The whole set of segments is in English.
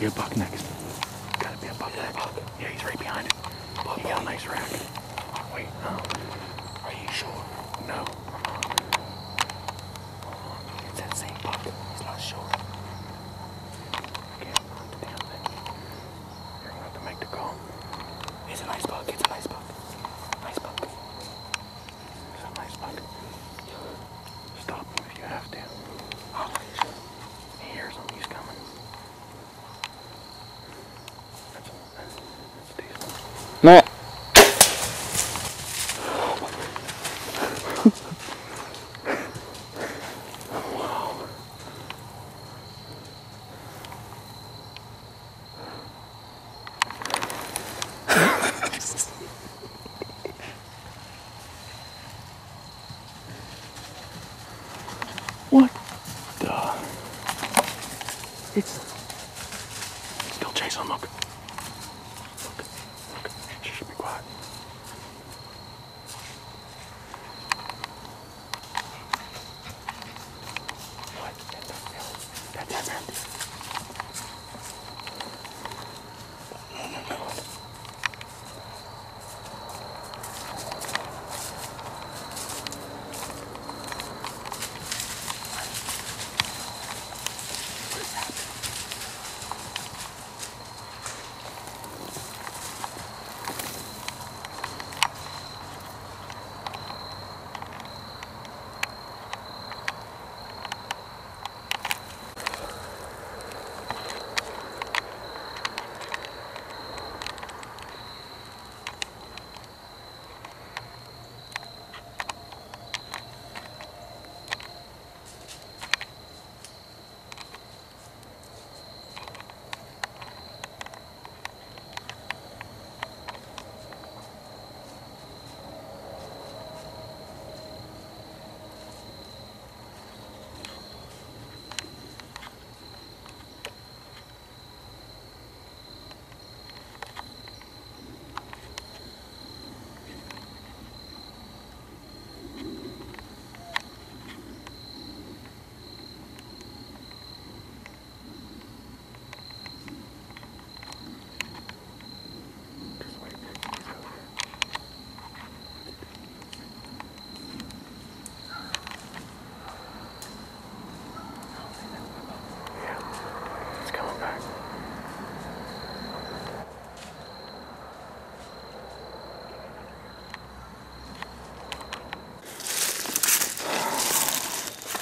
be a buck next. Gotta be a buck next. Yeah, he's right behind it. He got a nice rack. Wait, no. Are you sure? No. It's that same buck. He's not sure. Can't find the damn thing. You're gonna have to make the call. It's a nice buck. It's a nice buck.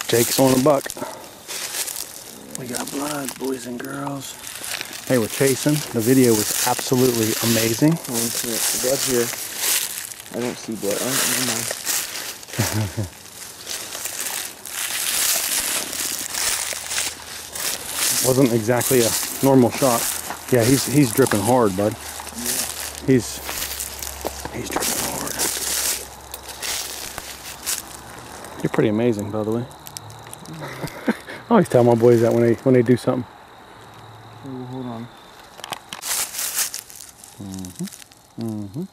Jake's on a buck. We got blood, boys and girls. They were chasing. The video was absolutely amazing. Oh, shit. The blood's here. I don't see blood. Oh, never mind. Wasn't exactly a normal shot. Yeah, he's he's dripping hard, bud. He's he's dripping hard. You're pretty amazing, by the way. I always tell my boys that when they when they do something. Oh, hold on. Mm-hmm. Mm-hmm.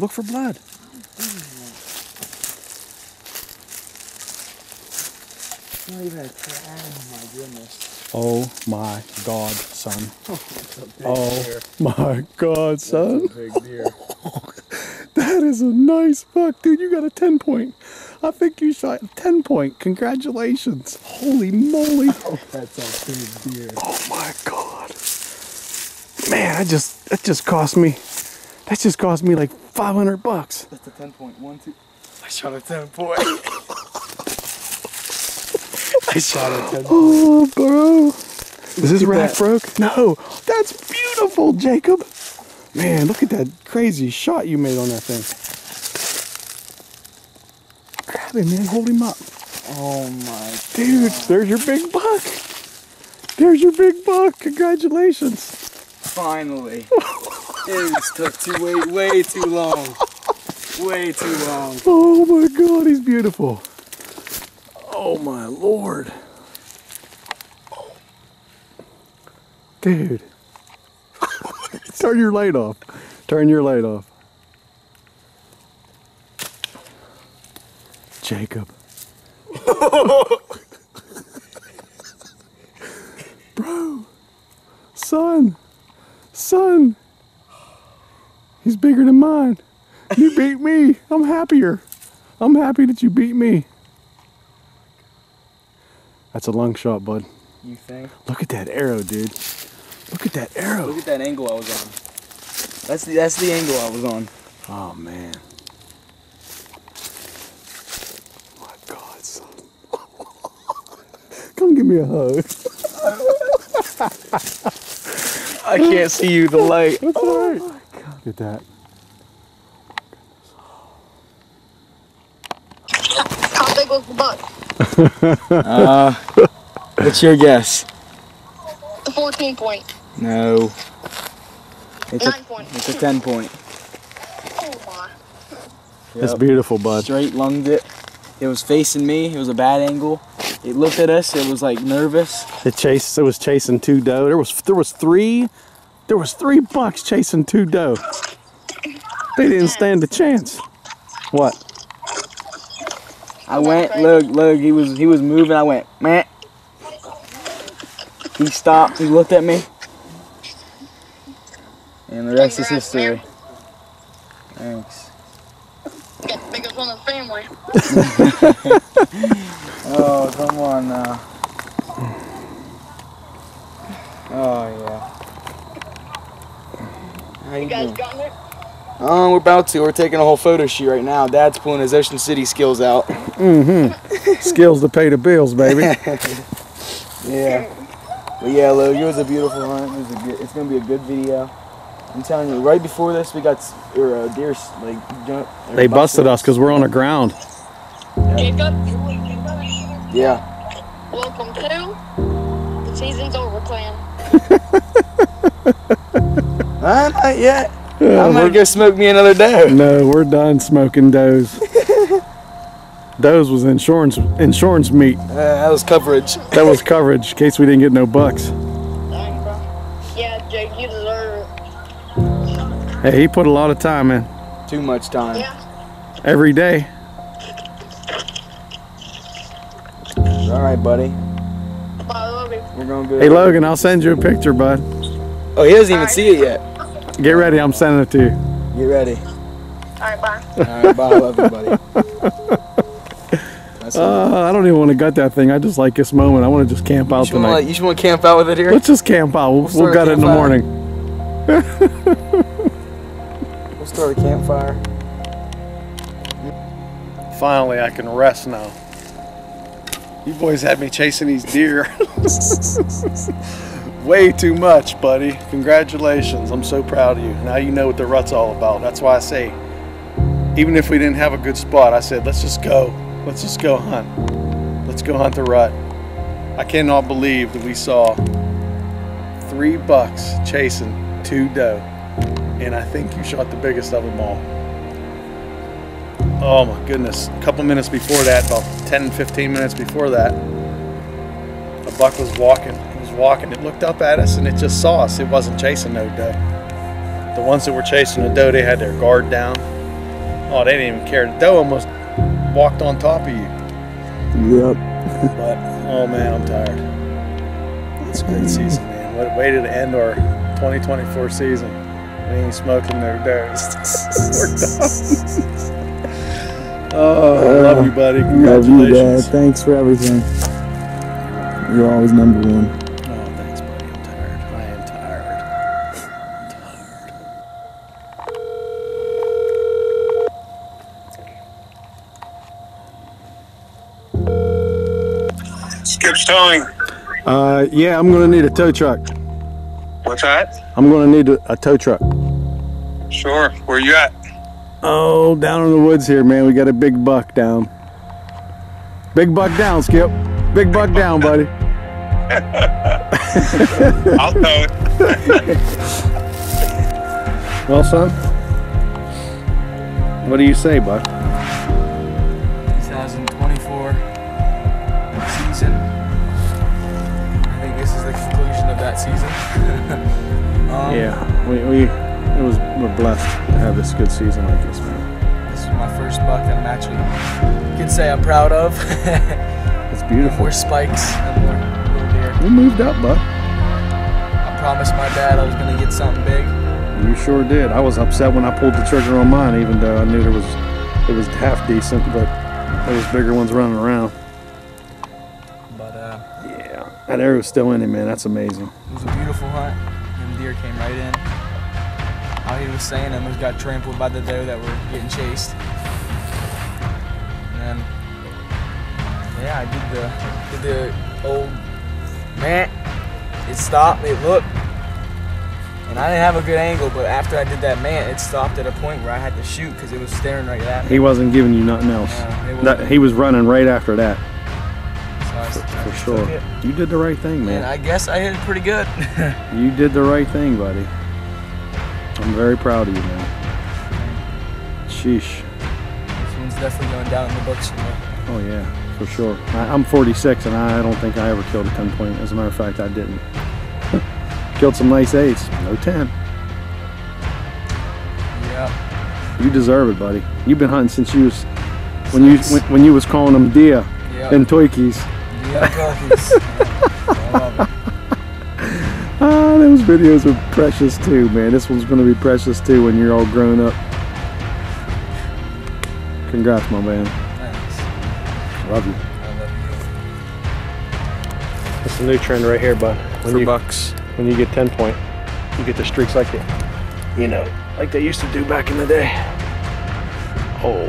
Look for blood. Not even a crack. Oh my goodness. Oh my God, son. Oh deer. Oh my God, son. That is a nice buck, dude. You got a 10 point. I think you shot a 10 point. Congratulations. Holy moly. Oh, That's a big deer. Oh my God. Man, I just, that just cost me, that just cost me like 500 bucks. That's a 10 point. One, two. I shot a 10 point. I shot a 10. Oh, bro. Is this rack that. broke? No. That's beautiful, Jacob. Man, look at that crazy shot you made on that thing. Grab him, man. Hold him up. Oh my. Dude, there's your big buck. There's your big buck. Congratulations. Finally. it took too way, way too long. Way too long. Oh my god, he's beautiful. Oh my lord. Dude. Turn your light off. Turn your light off. Jacob. Bro, son, son. He's bigger than mine. You beat me. I'm happier. I'm happy that you beat me. That's a long shot, bud. You think? Look at that arrow, dude. Look at that arrow. Look at that angle I was on. That's the that's the angle I was on. Oh man. My God, son. Come give me a hug. I can't see you. The light. That's all right. Oh, Look at that. How big was the buck? Uh, what's your guess? The 14 point. No. It's a, Nine point. it's a 10 point. Oh my. It's beautiful, bud. Straight lunged it. It was facing me. It was a bad angle. It looked at us. It was like nervous. It chased. It was chasing two doe. There was there was three, there was three bucks chasing two doe. They didn't stand a chance. What? I went, look, look, he was he was moving. I went, man. He stopped. He looked at me. And the rest is history. Thanks. Get the biggest one in the family. Oh, come on now. Oh yeah. How you You guys doing? got it? Oh, we're about to. We're taking a whole photo shoot right now. Dad's pulling his Ocean City skills out. Skills to pay the bills, baby. Yeah. But yeah, Logan, it was a beautiful hunt. It was a good, it's gonna be a good video. I'm telling you, right before this, we got s- or uh, deer like jump. they busted us because we're on the ground. Jacob, Yeah. welcome to the season's over clan. Uh, not yet. Yeah, I'm gonna go smoke me another doe. No, we're done smoking does. Does was insurance insurance meat. Uh, that was coverage. That was coverage in case we didn't get no bucks. Yeah, Jake, you deserve it. Hey, he put a lot of time in Too much time. Yeah. every day. All right, buddy. Bye, I love you. We're gonna go. Hey Logan, I'll send you a picture, bud. Oh, he doesn't even see it yet. Get ready, I'm sending it to you. Get ready. Alright, bye. All right, bye. I love you, buddy. That's it. Uh, I don't even want to gut that thing. I just like this moment. I want to just camp you out wanna, tonight. you just want to camp out with it here? Let's just camp out. We'll, we'll start a gut it in the morning. We'll start a campfire. Finally, I can rest now. You boys had me chasing these deer. Way too much, buddy. Congratulations. I'm so proud of you. Now you know what the rut's all about. That's why I say, even if we didn't have a good spot, I said, let's just go. Let's just go hunt. Let's go hunt the rut. I cannot believe that we saw three bucks chasing two doe. And I think you shot the biggest of them all. Oh my goodness. A couple minutes before that, about 10, 15 minutes before that, a buck was walking. It was walking. It looked up at us and it just saw us. It wasn't chasing no doe. The ones that were chasing the doe, they had their guard down. Oh, they didn't even care. The doe almost walked on top of you. Yep. But, oh man, I'm tired. It's a great season, man. What a way to end our 2024 season. We ain't smoking no done. Oh, I love you, buddy. Congratulations. Thanks for everything. You're always number one. Skip's towing. Uh, yeah, I'm gonna need a tow truck. What's that? I'm gonna need a, a tow truck. Sure. Where you at? Oh, down in the woods here, man. We got a big buck down. Big buck down, Skip. Big buck down, buddy. I'll tow it. Well, son, what do you say, bud? Season. um, Yeah, we, we it was we're blessed to have this good season like this, man. This, is my first buck that I'm actually can say I'm proud of. It's beautiful. more spikes and more little deer. You moved up, bud. I promised my dad I was gonna get something big. You sure did. I was upset when I pulled the trigger on mine, even though I knew there was it was half decent, but there was bigger ones running around. Yeah, that arrow's still in him, man. That's amazing. it was a beautiful hunt. Them deer came right in. How he was saying, almost got trampled by the doe that were getting chased. And then, yeah, I did the did the old man. It stopped. It looked. And I didn't have a good angle, but after I did that man, it stopped at a point where I had to shoot because it was staring right at me. He wasn't giving you nothing else. It That, he was running right after that, for, I for just sure. You did the right thing, And man. I guess I hit it pretty good. You did the right thing, buddy. I'm very proud of you, man. Sheesh. this one's definitely going down in the books. Oh yeah, for sure. I, I'm 46 and I don't think I ever killed a 10 point. As a matter of fact, I didn't. Killed some nice eights, no 10. Yeah. You deserve it, buddy. You've been hunting since you was when you when, when you was calling them deer Yeah. and toikies. Yeah, cookies. I love it. Ah, those videos are precious too, man. This one's gonna be precious too when you're all grown up. Congrats, my man. Thanks. Love you. I love you. It's a new trend right here, bud. When For you bucks. when you get 10 point, you get the streaks like it, you know, like they used to do back in the day. Oh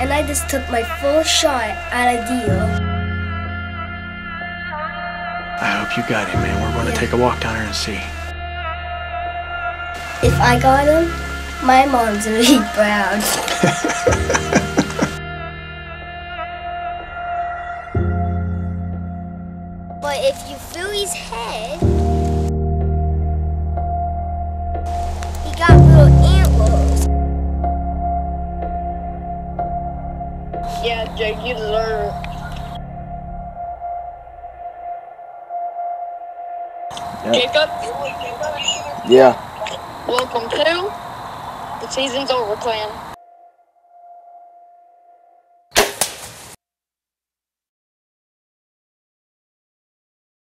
And I just took my full shot at a deal. I hope you got him, man. We're gonna take a walk down there and see. If I got him, my mom's gonna be proud. but if you feel his head, Jake, you deserve it. Yeah. Jacob, Yeah. welcome to the season's over clan.